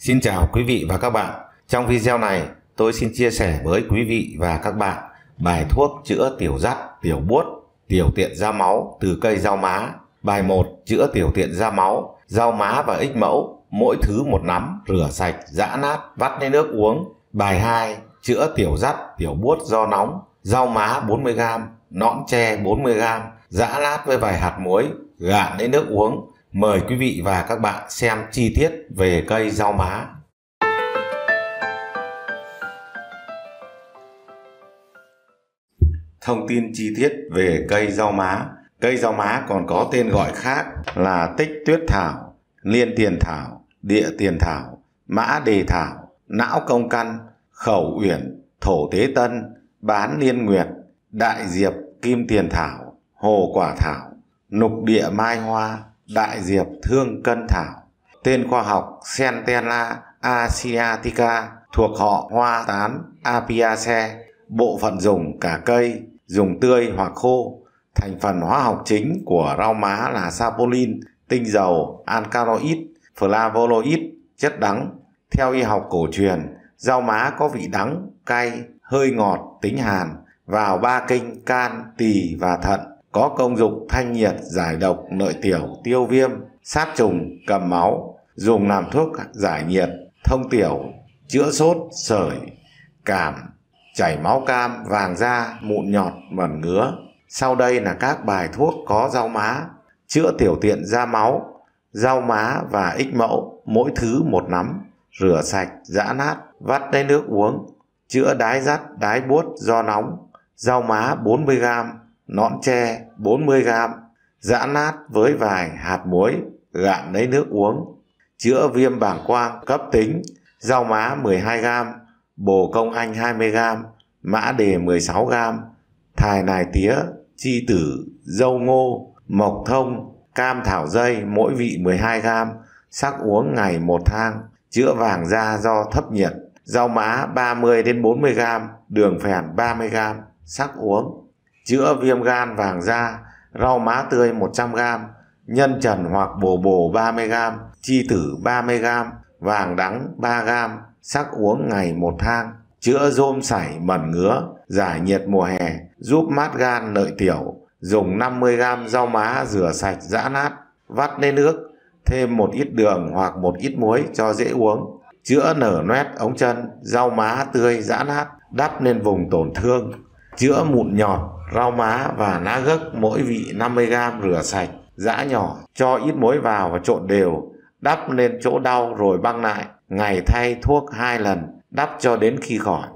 Xin chào quý vị và các bạn. Trong video này, tôi xin chia sẻ với quý vị và các bạn bài thuốc chữa tiểu rắt, tiểu buốt, tiểu tiện ra máu từ cây rau má. Bài 1 chữa tiểu tiện ra máu, rau má và ích mẫu, mỗi thứ một nắm, rửa sạch, giã nát, vắt lên nước uống. Bài 2 chữa tiểu rắt, tiểu buốt do nóng, rau má 40g, nõn tre 40g, giã nát với vài hạt muối, gạn lấy nước uống. Mời quý vị và các bạn xem chi tiết về cây rau má. Thông tin chi tiết về cây rau má. Cây rau má còn có tên gọi khác là tích tuyết thảo, liên tiền thảo, địa tiền thảo, mã đề thảo, não công căn, khẩu uyển, thổ tế tân, bán liên nguyệt, đại diệp, kim tiền thảo, hồ quả thảo, nục địa mai hoa, đại diệp thương cân thảo. Tên khoa học Centella asiatica thuộc họ hoa tán Apiaceae, bộ phận dùng cả cây, dùng tươi hoặc khô. Thành phần hóa học chính của rau má là sapolin, tinh dầu, alkaloid, flavonoid, chất đắng. Theo y học cổ truyền, rau má có vị đắng, cay, hơi ngọt, tính hàn, vào ba kinh can, tỳ và thận có công dụng thanh nhiệt, giải độc, nội tiểu, tiêu viêm, sát trùng, cầm máu, dùng làm thuốc giải nhiệt, thông tiểu, chữa sốt, sởi, cảm, chảy máu cam, vàng da, mụn nhọt, mẩn ngứa. Sau đây là các bài thuốc có rau má, chữa tiểu tiện da máu, rau má và ích mẫu, mỗi thứ một nắm, rửa sạch, giã nát, vắt lấy nước uống, chữa đái dắt, đái buốt do nóng, rau má 40g, nọn tre 40g, giã nát với vài hạt muối, gạn lấy nước uống, chữa viêm bảng quang cấp tính, rau má 12g, bồ công anh 20g, mã đề 16g, thài nài tía, chi tử, dâu ngô, mộc thông, cam thảo dây mỗi vị 12g, sắc uống ngày một thang, chữa vàng da do thấp nhiệt, rau má 30 đến 40g, đường phèn 30g, sắc uống chữa viêm gan vàng da, rau má tươi 100g, nhân trần hoặc bồ bồ 30g, chi tử 30g, vàng đắng 3g, sắc uống ngày một thang, chữa rôm sảy mẩn ngứa, giải nhiệt mùa hè, giúp mát gan lợi tiểu, dùng 50g rau má rửa sạch giã nát, vắt lên nước, thêm một ít đường hoặc một ít muối cho dễ uống, chữa nở nét ống chân, rau má tươi giã nát, đắp lên vùng tổn thương, chữa mụn nhọt, rau má và lá gấc mỗi vị 50g rửa sạch, giã nhỏ, cho ít muối vào và trộn đều, đắp lên chỗ đau rồi băng lại, ngày thay thuốc hai lần, đắp cho đến khi khỏi.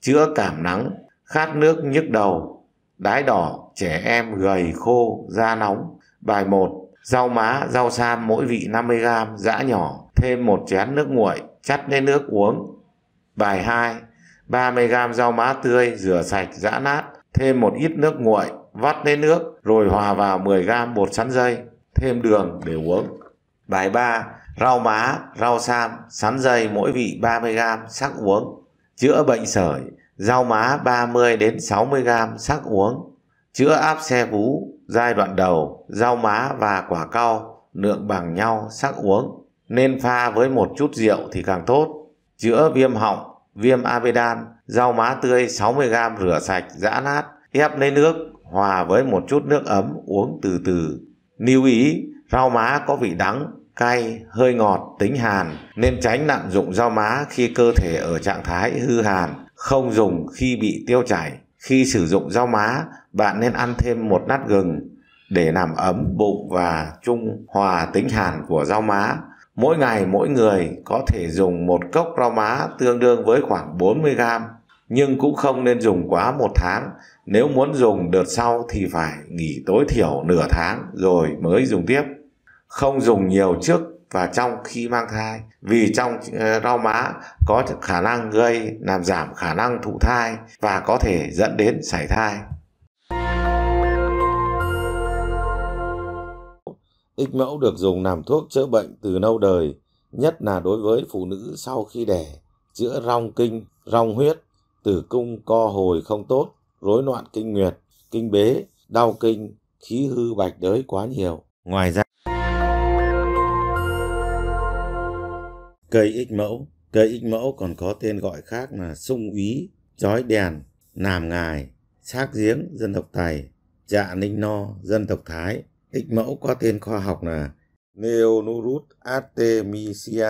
Chữa cảm nắng, khát nước nhức đầu, đái đỏ, trẻ em gầy khô, da nóng. Bài 1. Rau má, rau sam mỗi vị 50g, giã nhỏ, thêm một chén nước nguội, chắt lên nước uống. Bài 2. 30g rau má tươi, rửa sạch, giã nát, thêm một ít nước nguội, vắt lên nước rồi hòa vào 10 gram bột sắn dây, thêm đường để uống. Bài 3. Rau má, rau sam, sắn dây mỗi vị 30 gram sắc uống. Chữa bệnh sởi, rau má 30 đến 60 gram sắc uống. Chữa áp xe vú, giai đoạn đầu, rau má và quả cau lượng bằng nhau sắc uống. Nên pha với một chút rượu thì càng tốt. Chữa viêm họng, viêm amidan, rau má tươi 60g rửa sạch, giã nát, ép lấy nước, hòa với một chút nước ấm uống từ từ. Lưu ý, rau má có vị đắng, cay, hơi ngọt, tính hàn, nên tránh lạm dụng rau má khi cơ thể ở trạng thái hư hàn, không dùng khi bị tiêu chảy. Khi sử dụng rau má, bạn nên ăn thêm một nát gừng để làm ấm bụng và trung hòa tính hàn của rau má Mỗi ngày mỗi người có thể dùng một cốc rau má tương đương với khoảng 40 gram, nhưng cũng không nên dùng quá một tháng. Nếu muốn dùng đợt sau thì phải nghỉ tối thiểu nửa tháng rồi mới dùng tiếp. Không dùng nhiều trước và trong khi mang thai vì trong ờ, rau má có khả năng gây làm giảm khả năng thụ thai và có thể dẫn đến sảy thai. Ích mẫu được dùng làm thuốc chữa bệnh từ lâu đời, nhất là đối với phụ nữ sau khi đẻ, chữa rong kinh, rong huyết, tử cung co hồi không tốt, rối loạn kinh nguyệt, kinh bế, đau kinh, khí hư bạch đới quá nhiều. Ngoài ra, Cây ích mẫu Cây ích mẫu còn có tên gọi khác là sung úy, chói đèn, nàm ngài, xác giếng dân tộc Tày, dạ ninh no dân tộc Thái. Ích mẫu có tên khoa học là Neonurus artemisia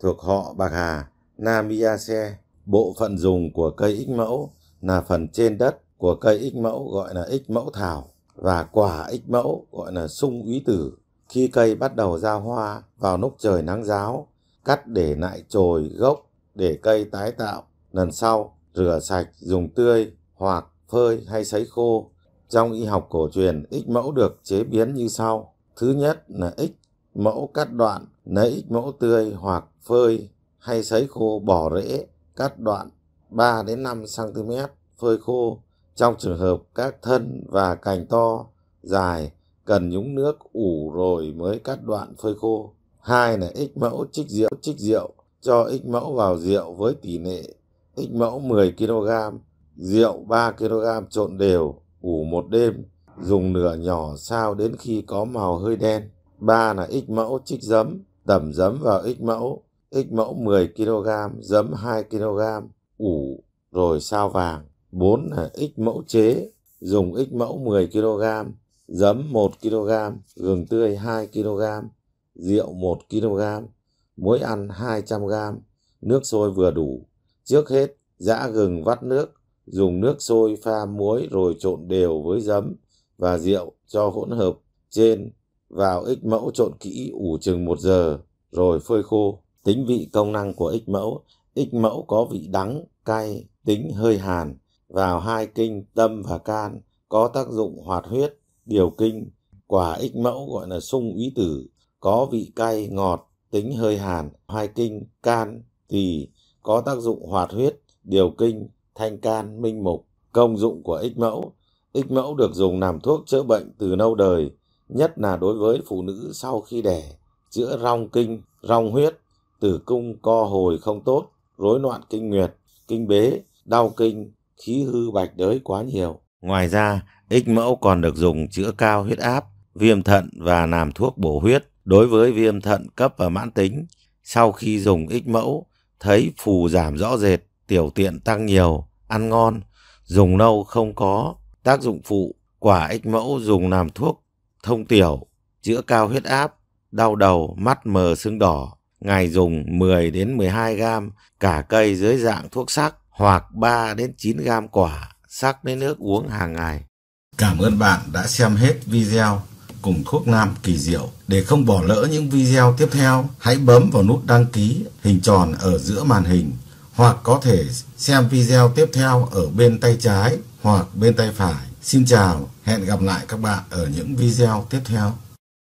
thuộc họ Bạc Hà, Namiaceae. Bộ phận dùng của cây ích mẫu là phần trên đất của cây ích mẫu gọi là ích mẫu thảo và quả ích mẫu gọi là sung úy tử. Khi cây bắt đầu ra hoa vào lúc trời nắng giáo, cắt để lại chồi gốc để cây tái tạo. Lần sau, rửa sạch, dùng tươi hoặc phơi hay sấy khô. Trong y học cổ truyền, ích mẫu được chế biến như sau. Thứ nhất là ích mẫu cắt đoạn, lấy ích mẫu tươi hoặc phơi hay sấy khô bỏ rễ, cắt đoạn 3 đến 5 cm, phơi khô. Trong trường hợp các thân và cành to, dài, cần nhúng nước ủ rồi mới cắt đoạn phơi khô. Hai là ích mẫu trích rượu, trích rượu, cho ích mẫu vào rượu với tỷ lệ ích mẫu 10 kg, rượu 3 kg trộn đều, ủ một đêm, dùng nửa nhỏ sao đến khi có màu hơi đen. Ba là ích mẫu trích giấm, tẩm giấm vào ích mẫu, ích mẫu 10 kg, giấm 2 kg, ủ rồi sao vàng. Bốn là ích mẫu chế, dùng ích mẫu 10 kg, giấm 1 kg, gừng tươi 2 kg, rượu 1 kg, muối ăn 200 g, nước sôi vừa đủ. Trước hết, giã gừng vắt nước, dùng nước sôi pha muối rồi trộn đều với giấm và rượu cho hỗn hợp trên vào ích mẫu trộn kỹ ủ chừng 1 giờ rồi phơi khô. Tính vị công năng của ích mẫu, ích mẫu có vị đắng, cay, tính hơi hàn, vào hai kinh tâm và can, có tác dụng hoạt huyết, điều kinh. Quả ích mẫu gọi là sung úy tử, có vị cay, ngọt, tính hơi hàn, hai kinh, can, tỳ, có tác dụng hoạt huyết, điều kinh, thanh can, minh mục. Công dụng của ích mẫu Ích mẫu được dùng làm thuốc chữa bệnh từ lâu đời, nhất là đối với phụ nữ sau khi đẻ, chữa rong kinh, rong huyết, tử cung co hồi không tốt, rối loạn kinh nguyệt, kinh bế, đau kinh, khí hư bạch đới quá nhiều. Ngoài ra, ích mẫu còn được dùng chữa cao huyết áp, viêm thận và làm thuốc bổ huyết đối với viêm thận cấp và mãn tính. Sau khi dùng ích mẫu, thấy phù giảm rõ rệt, tiểu tiện tăng nhiều, ăn ngon, dùng lâu không có tác dụng phụ. Quả ích mẫu dùng làm thuốc thông tiểu, chữa cao huyết áp, đau đầu, mắt mờ sưng đỏ. Ngày dùng 10 đến 12 gram cả cây dưới dạng thuốc sắc hoặc 3 đến 9 gram quả sắc đến nước uống hàng ngày. Cảm ơn bạn đã xem hết video cùng thuốc nam kỳ diệu. Để không bỏ lỡ những video tiếp theo, hãy bấm vào nút đăng ký hình tròn ở giữa màn hình hoặc có thể xem video tiếp theo ở bên tay trái hoặc bên tay phải. Xin chào, hẹn gặp lại các bạn ở những video tiếp theo.